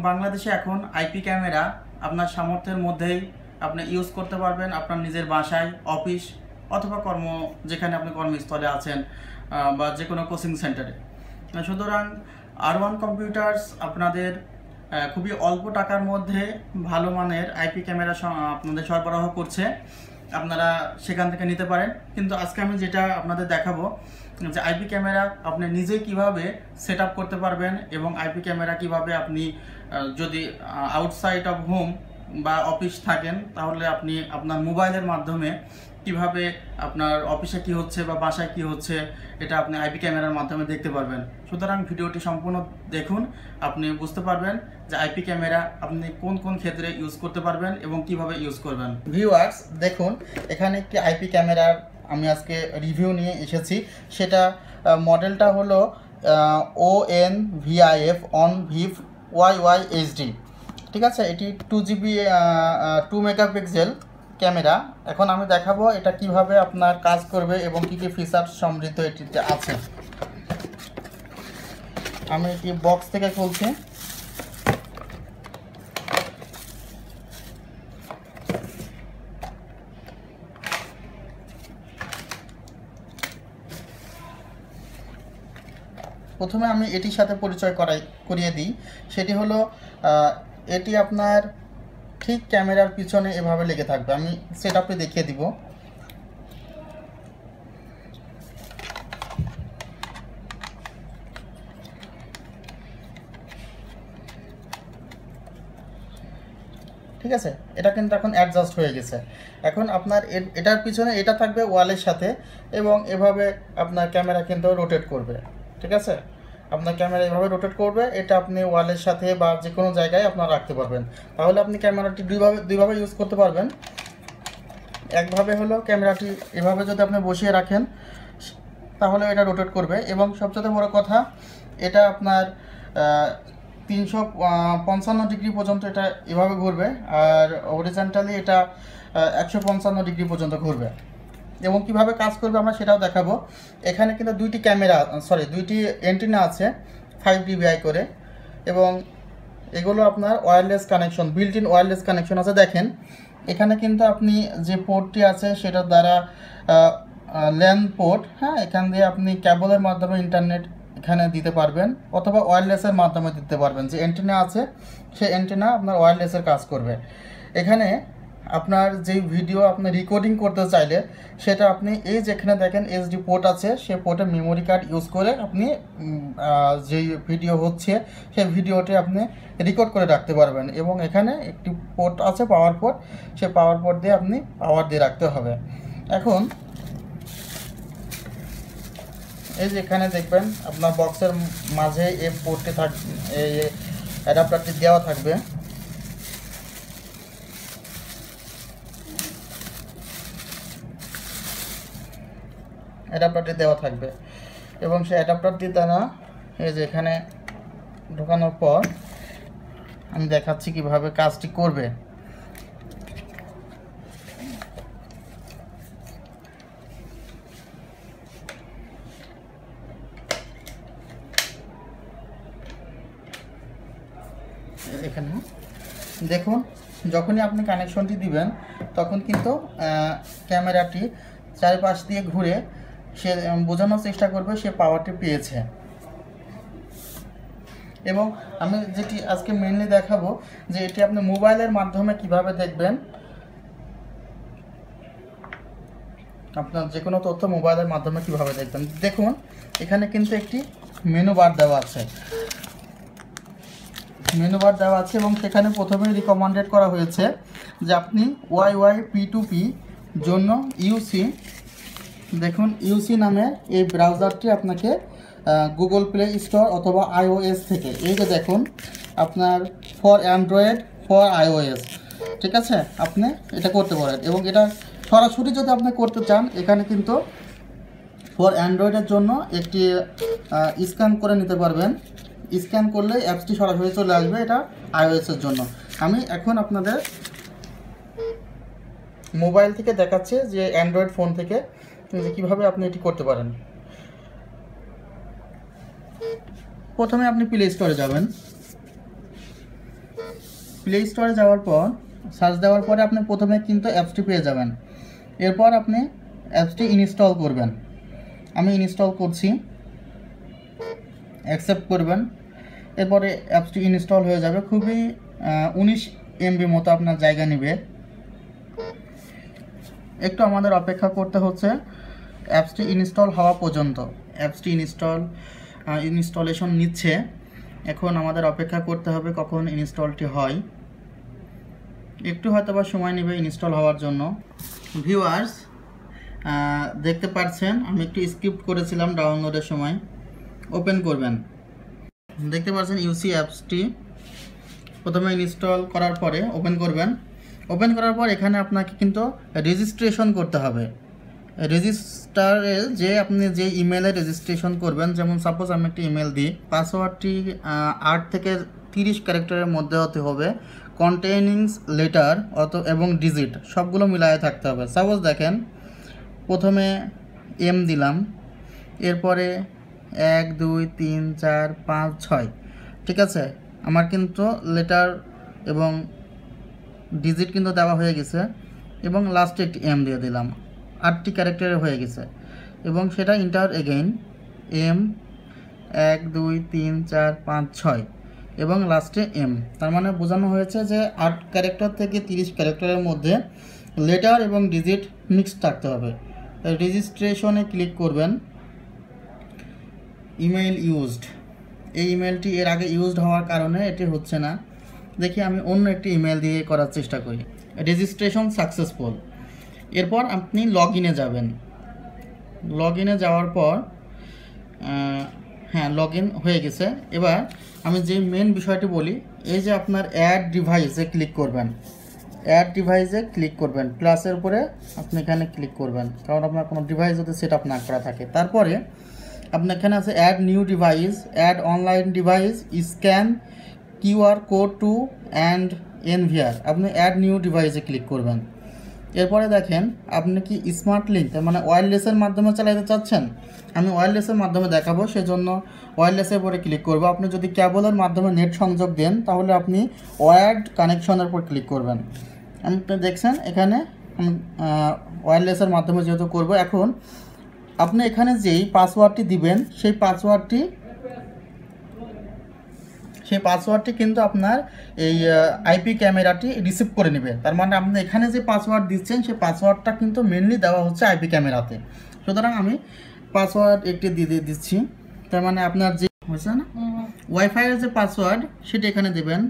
বাংলাদেশে এখন IP camera আপনার সামর্থ্যের মধ্যেই আপনি ইউজ করতে পারবেন আপনার নিজের বাসায় অফিস অথবা কর্ম, যেখানে আপনি কর্মস্থলে আছেন বা যে কোনো কোচিং সেন্টারে সুতরাং আর ওয়ান কম্পিউটার্স আপনাদের খুবই অল্প টাকার মধ্যে ভালো মানের আইপি ক্যামেরা আপনাদের সরবরাহ করছে। আপনারা সেখান থেকে নিতে পারেন। কিন্তু আজকে আমি যেটা আপনাদের দেখাবো, যে আইপি ক্যামেরা আপনি নিজে কীভাবে সেট করতে পারবেন এবং আইপি ক্যামেরা কীভাবে আপনি যদি আউটসাইড অফ হোম বা অফিস থাকেন, তাহলে আপনি আপনার মোবাইলের মাধ্যমে কীভাবে আপনার অফিসে কি হচ্ছে বা বাসায় কি হচ্ছে, এটা আপনি আইপি ক্যামেরার মাধ্যমে দেখতে পারবেন। সুতরাং ভিডিওটি সম্পূর্ণ দেখুন, আপনি বুঝতে পারবেন যে আইপি ক্যামেরা আপনি কোন কোন ক্ষেত্রে ইউজ করতে পারবেন এবং কীভাবে ইউজ করবেন। ভিউয়ার্স দেখুন, এখানে একটি আইপি ক্যামেরার আমি আজকে রিভিউ নিয়ে এসেছি। সেটা মডেলটা হলো ও এন ভিআইএফ অন ভিভ ওয়াই ওয়াই এইচডি ঠিক আছে? এটি two GB two megapixel camera. এখন আমি দেখাবো এটা কীভাবে আপনার কাজ করবে এবং কী কী ফিচার সমৃদ্ধ এটিতে আছে। আমি এটি বক্স থেকে খুলছি। প্রথমে আমি এটির সাথে পরিচয় করাই করিয়ে দিই। সেটি হলো এটি আপনার ঠিক ক্যামেরার পিছনে এভাবে লেগে থাকবে। আমি সেট আপে দেখিয়ে দিব। ঠিক আছে? এটা কিন্তু এখন অ্যাডজাস্ট হয়ে গেছে। এখন আপনার এটার পিছনে এটা থাকবে ওয়ালের সাথে এবং এভাবে আপনার ক্যামেরা কিন্তু রোটেট করবে। ঠিক আছে? আপনার ক্যামেরা এভাবে রোটেট করবে, এটা আপনি ওয়ালের সাথে বা যে কোনো জায়গায় আপনার রাখতে পারবেন। তাহলে আপনি ক্যামেরাটি দুইভাবে দুইভাবে ইউজ করতে পারবেন। একভাবে হলো ক্যামেরাটি এভাবে যদি আপনি বসিয়ে রাখেন, তাহলে এটা রোটেট করবে। এবং সবচেয়ে বড় কথা, এটা আপনার তিনশো পঞ্চান্ন ডিগ্রি পর্যন্ত এটা এভাবে ঘুরবে। আর অরিজেন্টালি এটা একশো পঞ্চান্ন ডিগ্রি পর্যন্ত ঘুরবে। এবং কীভাবে কাজ করবে আমরা সেটাও দেখাবো। এখানে কিন্তু দুইটি ক্যামেরা সরি দুইটি এন্টিনা আছে ফাইভ ডিবিআই করে। এবং এগুলো আপনার wireless connection built in wireless connection আছে। দেখেন, এখানে কিন্তু আপনি যে পোর্টটি আছে, সেটার দ্বারা ল্যান পোর্ট হ্যাঁ এখান দিয়ে আপনি ক্যাবলের মাধ্যমে ইন্টারনেট এখানে দিতে পারবেন, অথবা ওয়্যারলেসের মাধ্যমে দিতে পারবেন। যে অ্যান্টেনা আছে সে অ্যান্টেনা আপনার ওয়্যারলেসের কাজ করবে। এখানে আপনার যেই ভিডিও আপনি রেকর্ডিং করতে চাইলে, সেটা আপনি এই যেখানে দেখেন এইচডি পোর্ট আছে, সেই পোর্টে মেমোরি কার্ড ইউজ করে আপনি যেই ভিডিও হচ্ছে, সেই ভিডিওটি আপনি রেকর্ড করে রাখতে পারবেন। এবং এখানে একটি পোর্ট আছে পাওয়ার পোর্ট সে পাওয়ার পোর্ট দিয়ে আপনি পাওয়ার দিয়ে রাখতে হবে। এখন, এই যে এখানে দেখবেন, আপনার বক্সের মাঝে এই পোর্টটি থাক, এই অ্যাডাপ্টারটি দেওয়া থাকবে। অ্যাডাপ্টারটি দেওয়া থাকবে। এবং সেই অ্যাডাপ্টারটি তারা এই যে এখানে ঢোকানোর পর আমি দেখাচ্ছি কীভাবে কাজটি করবে। এখানে দেখুন, যখনই আপনি কানেকশনটি দিবেন, তখন কিন্তু ক্যামেরাটি চারিপাশ দিয়ে ঘুরে সে বোঝানোর চেষ্টা করবে, সে পাওয়ারটি পেয়েছে। এবং আমি যেটি আজকে মেনলি দেখাবো, যে এটি আপনি মোবাইলের মাধ্যমে কীভাবে দেখবেন, আপনার যে কোনো তথ্য মোবাইলের মাধ্যমে কীভাবে দেখবেন। দেখুন, এখানে কিন্তু একটি মেনু বার দেওয়া আছে। মেনু বার দেওয়া আছে এবং সেখানে প্রথমেই রিকমেন্ডেড করা হয়েছে যে আপনি Y Y P to P জন্য ইউসি দেখুন ইউসি নামে এই ব্রাউজারটি আপনাকে গুগল প্লে স্টোর অথবা আইওএস থেকে, এই যে দেখুন, আপনার ফর অ্যান্ড্রয়েড ফর আইওএস ঠিক আছে? আপনি এটা করতে পারেন। এবং এটা সরাসরি যদি আপনি করতে চান, এখানে কিন্তু ফর অ্যান্ড্রয়েডের জন্য একটি স্ক্যান করে নিতে পারবেন। স্ক্যান করলে অ্যাপসটি সরাসরি চলে আসবে এটা আইওএসের জন্য। আমি এখন আপনাদের মোবাইল থেকে দেখাচ্ছি যে অ্যান্ড্রয়েড ফোন থেকে যে কীভাবে আপনি এটি করতে পারেন? প্রথমে আপনি প্লে স্টোরে যাবেন। প্লে স্টোরে যাওয়ার পর সার্চ দেওয়ার পরে আপনি প্রথমে কিন্তু অ্যাপসটি পেয়ে যাবেন। এরপর আপনি অ্যাপসটি ইনস্টল করবেন। আমি ইনস্টল করছি। অ্যাকসেপ্ট করবেন। এরপরে অ্যাপসটি ইনস্টল হয়ে যাবে। খুবই উনিশ এমবি মতো আপনার জায়গা নেবে। একটু আমাদের অপেক্ষা করতে হচ্ছে। অ্যাপসটি ইনস্টল হওয়া পর্যন্ত অ্যাপসটি ইনস্টল ইনস্টলেশন নিচ্ছে। এখন আমাদের অপেক্ষা করতে হবে কখন ইনস্টলটি হয়। একটু হয়তো বা সময় নেবে ইনস্টল হওয়ার জন্য। ভিউয়ার্স দেখতে পাচ্ছেন আমি একটু স্ক্রিপ্ট করেছিলাম ডাউনলোডের সময়। ওপেন করবেন। দেখতে পাচ্ছেন ইউসি অ্যাপসটি প্রথমে ইনস্টল করার পরে ওপেন করবেন। ওপেন করার পর এখানে আপনাকে কিন্তু রেজিস্ট্রেশন করতে হবে। রেজিস্টারে যে আপনি যে ইমেলে রেজিস্ট্রেশন করবেন, যেমন সাপোজ আমি একটি ইমেল দিই পাসওয়ার্ডটি আট থেকে তিরিশ ক্যারেক্টারের মধ্যে হতে হবে কন্টেনিংস লেটার অত, এবং ডিজিট সবগুলো মিলায়ে থাকতে হবে। সাপোজ দেখেন, প্রথমে এম দিলাম, এরপরে এক, দুই, তিন, চার, পাঁচ, ছয়। ঠিক আছে? আমার কিন্তু লেটার এবং ডিজিট কিন্তু দেওয়া হয়ে গেছে, এবং লাস্টে একটি এম দিয়ে দিলাম। আটটি ক্যারেক্টারে হয়ে গেছে। এবং সেটা ইন্টার এগেইন এম এক, দুই, তিন, চার, পাঁচ, ছয়, এবং লাস্টে এম তার মানে বোঝানো হয়েছে যে আট ক্যারেক্টার থেকে তিরিশ ক্যারেক্টারের মধ্যে লেটার এবং ডিজিট মিক্সড থাকতে হবে। রেজিস্ট্রেশনে ক্লিক করবেন। ইমেইল ইউজড এই ইমেলটি এর আগে ইউজড হওয়ার কারণে এটি হচ্ছে না। দেখি আমি অন্য একটি ইমেল দিয়ে করার চেষ্টা করি। রেজিস্ট্রেশন সাকসেসফুল এরপর আপনি লগ ইনে যাবেন। লগ ইনে যাওয়ার পর হ্যাঁ লগ হয়ে গেছে। এবার আমি যে মেন বিষয়টি বলি, এই যে আপনার অ্যাড ডিভাইসে ক্লিক করবেন। অ্যাড ডিভাইসে ক্লিক করবেন। প্লাসের উপরে আপনি এখানে ক্লিক করবেন। কারণ আপনার কোনো ডিভাইস যদি সেট আপ না করা থাকে। তারপরে আপনার এখানে আছে add new device add online device scan QR code to and NVR আপনি অ্যাড নিউ ডিভাইসে ক্লিক করবেন। এরপরে দেখেন, আপনি কি স্মার্ট লিঙ্ক মানে ওয়্যারলেসের মাধ্যমে চালাতে চাচ্ছেন? আমি ওয়্যারলেসের মাধ্যমে দেখাবো, সেজন্য ওয়্যারলেসের উপরে ক্লিক করব। আপনি যদি ক্যাবলের মাধ্যমে নেট সংযোগ দেন, তাহলে আপনি ওয়ার্ড কানেকশনের উপর ক্লিক করবেন। আপনি দেখছেন, এখানে আমি ওয়্যারলেসের মাধ্যমে যেহেতু করব, এখন আপনি এখানে যেই পাসওয়ার্ডটি দিবেন, সেই পাসওয়ার্ডটি সেই পাসওয়ার্ডটি কিন্তু আপনার এই আইপি ক্যামেরাটি রিসিভ করে নেবে। তার মানে আপনি এখানে যে পাসওয়ার্ড দিচ্ছেন সেই পাসওয়ার্ডটা কিন্তু মেনলি দেওয়া হচ্ছে আইপি ক্যামেরাতে। সুতরাং আমি পাসওয়ার্ড একটি দিয়ে দিয়ে দিচ্ছি। তার মানে আপনার যে হয়েছে না? ওয়াইফাইয়ের যে পাসওয়ার্ড সেটা এখানে দেবেন।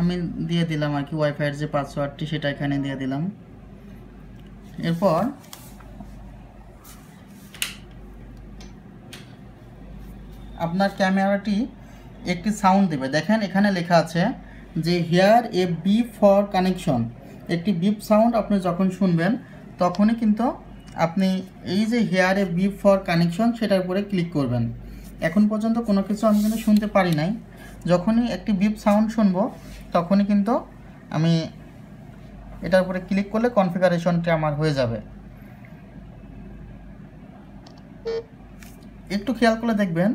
আমি দিয়ে দিলাম আর কি ওয়াইফাইয়ের যে পাসওয়ার্ডটি সেটা এখানে দিয়ে দিলাম। এরপর আপনার ক্যামেরাটি একটি সাউন্ড দেবে। দেখেন এখানে লেখা আছে যে hear a beep for connection একটি বিপ সাউন্ড আপনি যখন শুনবেন, তখনই কিন্তু আপনি এই যে hear a beep for connection সেটার উপরে ক্লিক করবেন। এখন পর্যন্ত কোনো কিছু আমি কিন্তু শুনতে পারি নাই। যখনই একটি বিপ সাউন্ড শুনব, তখনই কিন্তু আমি এটার উপরে ক্লিক করলে কনফিগারেশনটি আমার হয়ে যাবে। একটু খেয়াল করে দেখবেন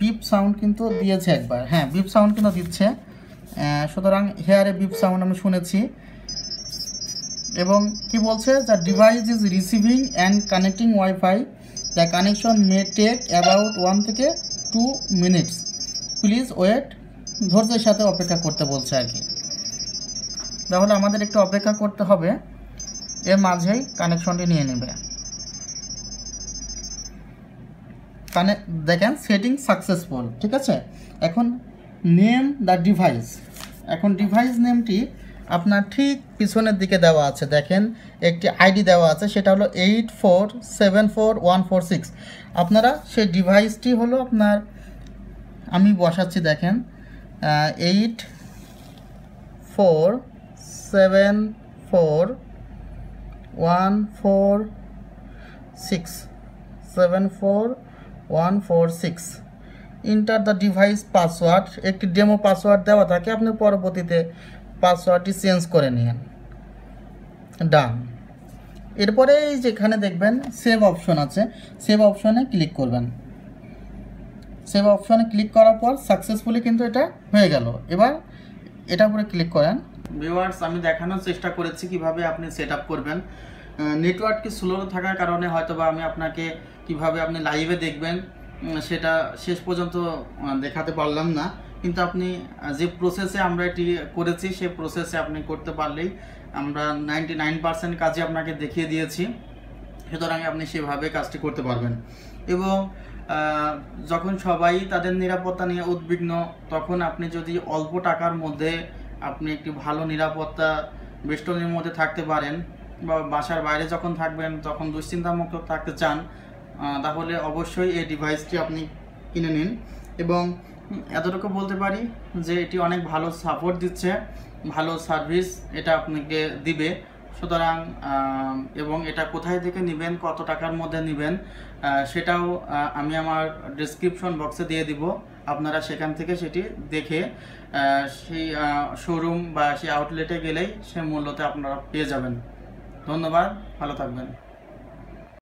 বিপ সাউন্ড কিন্তু দিয়েছে একবার। হ্যাঁ বিপ সাউন্ড কিন্তু দিচ্ছে। সুতরাং হেয়ারে বিপ সাউন্ড আমি শুনেছি। এবং কি বলছে? The device is receiving and connecting WiFi the connection may take about one থেকে টু মিনিটস প্লিজ ওয়েট ধৈর্যের সাথে অপেক্ষা করতে বলছে আর কি। তাহলে আমাদের একটু অপেক্ষা করতে হবে। এর মাঝেই কানেকশনটি নিয়ে নেবে। কানে দেখেন, সেটিং সাকসেসফুল ঠিক আছে? এখন নেম দ্য ডিভাইস এখন ডিভাইস নেমটি আপনার ঠিক পিছনের দিকে দেওয়া আছে। দেখেন, একটি আইডি দেওয়া আছে, সেটা হলো eight four seven four one four six আপনারা সেই ডিভাইসটি হলো আপনার, আমি বসাচ্ছি, দেখেন eight four seven four one four six seven four one four six enter the device password একটি ডেমো পাসওয়ার্ড দেওয়া থাকে। আপনি পরবর্তীতে পাসওয়ার্ডটি চেঞ্জ করে নিন। ডান এরপরে এই যেখানে দেখবেন সেভ অপশন আছে। সেভ অপশনে ক্লিক করবেন। সেভ অপশনে ক্লিক করার পর সাকসেসফুলি কিন্তু এটা হয়ে গেল। এবার এটা উপরে ক্লিক করেন। ভিউয়ার্স আমি দেখানোর চেষ্টা করেছি কীভাবে আপনি সেট করবেন। নেটওয়ার্কটি স্লো থাকার কারণে হয়তো বা আমি আপনাকে কীভাবে আপনি লাইভে দেখবেন সেটা শেষ পর্যন্ত দেখাতে পারলাম না। কিন্তু আপনি যে প্রসেসে আমরা এটি করেছি, সেই প্রসেসে আপনি করতে পারলেই আমরা নাইনটি নাইন পার্সেন্ট কাজে আপনাকে দেখিয়ে দিয়েছি। সুতরাং আপনি সেভাবে কাজটি করতে পারবেন। এবং যখন সবাই তাদের নিরাপত্তা নিয়ে উদ্বিগ্ন, তখন আপনি যদি অল্প টাকার মধ্যে আপনি একটি ভালো নিরাপত্তা বেষ্টনীর মধ্যে থাকতে পারেন বা বাসার বাইরে যখন থাকবেন তখন দুশ্চিন্তামুক্ত থাকতে চান তাহলে অবশ্যই এই ডিভাইসটি আপনি কিনে নিন। এবং এতটুকু বলতে পারি যে এটি অনেক ভালো সাপোর্ট দিচ্ছে, ভালো সার্ভিস এটা আপনাকে দিবে। সুতরাং এবং এটা কোথায় থেকে নেবেন, কত টাকার মধ্যে নেবেন সেটাও আমি আমার ডিসক্রিপশন বক্সে দিয়ে দিব। আপনারা সেখান থেকে সেটি দেখে সেই শোরুম বা সেই আউটলেটে গেলেই সে মূল্যতে আপনারা পেয়ে যাবেন। ধন্যবাদ ভালো থাকবেন।